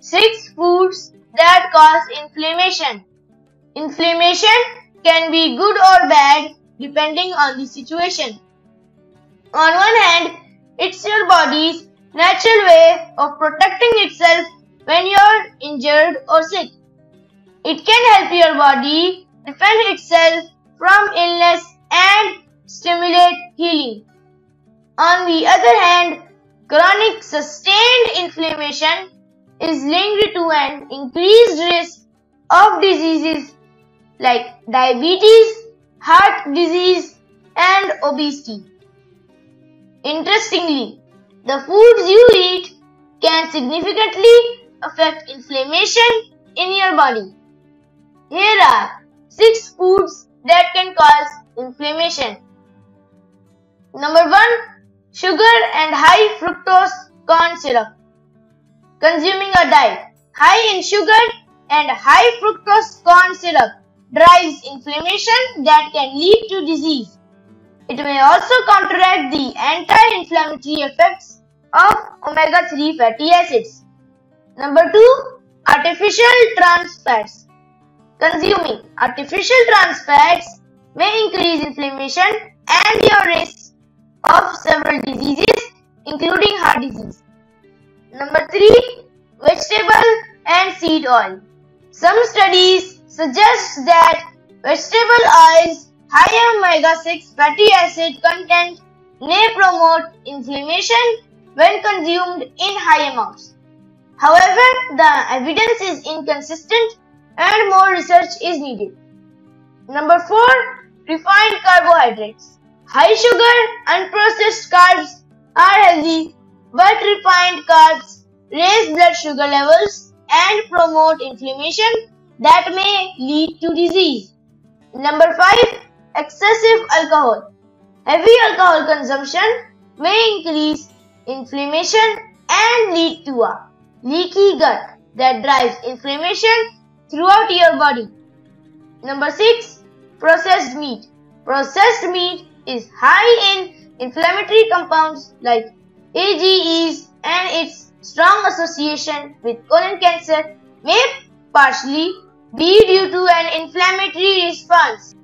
6 foods that cause inflammation. Inflammation can be good or bad depending on the situation. On one hand, it's your body's natural way of protecting itself when you're injured or sick. It can help your body defend itself from illness and stimulate healing. On the other hand, chronic sustained inflammation is linked to an increased risk of diseases like diabetes, heart disease, and obesity. Interestingly, the foods you eat can significantly affect inflammation in your body. Here are 6 foods that can cause inflammation. Number 1. Sugar and high fructose corn syrup. Consuming a diet high in sugar and high fructose corn syrup drives inflammation that can lead to disease. It may also counteract the anti-inflammatory effects of omega-3 fatty acids. Number 2. Artificial trans fats. Consuming artificial trans fats may increase inflammation and your risk of several diseases including heart disease. Number 3. Vegetable and seed oil. Some studies suggest that vegetable oils high omega-6 fatty acid content may promote inflammation when consumed in high amounts. However, the evidence is inconsistent and more research is needed. Number 4. Refined carbohydrates. High sugar and processed carbs are healthy, but refined carbs raise blood sugar levels and promote inflammation that may lead to disease. Number 5. Excessive alcohol. Heavy alcohol consumption may increase inflammation and lead to a leaky gut that drives inflammation throughout your body. Number 6. Processed meat. Processed meat is high in inflammatory compounds like AGEs and its strong association with colon cancer may partially be due to an inflammatory response.